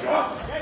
Major!